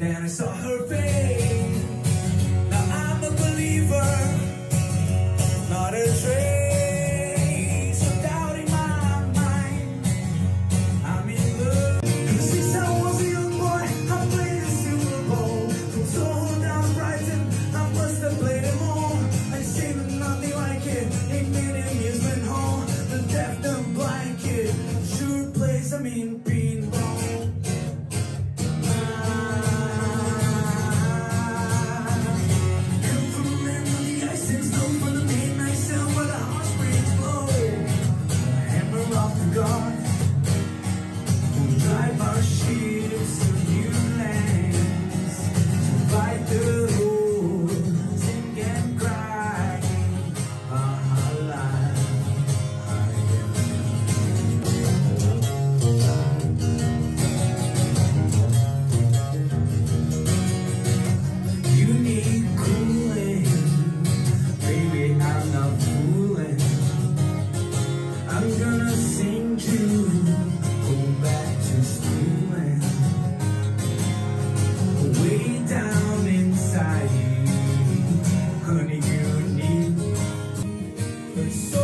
Then I saw her face. Now I'm a believer, not a trace of doubt in my mind. I'm in love. Since I was a young boy, I played the Super Bowl. From Soho down Brighton, I must have played them all. I seen nothing like it. It made amusement hall. The deaf and blind kid sure plays them mean peace. gone so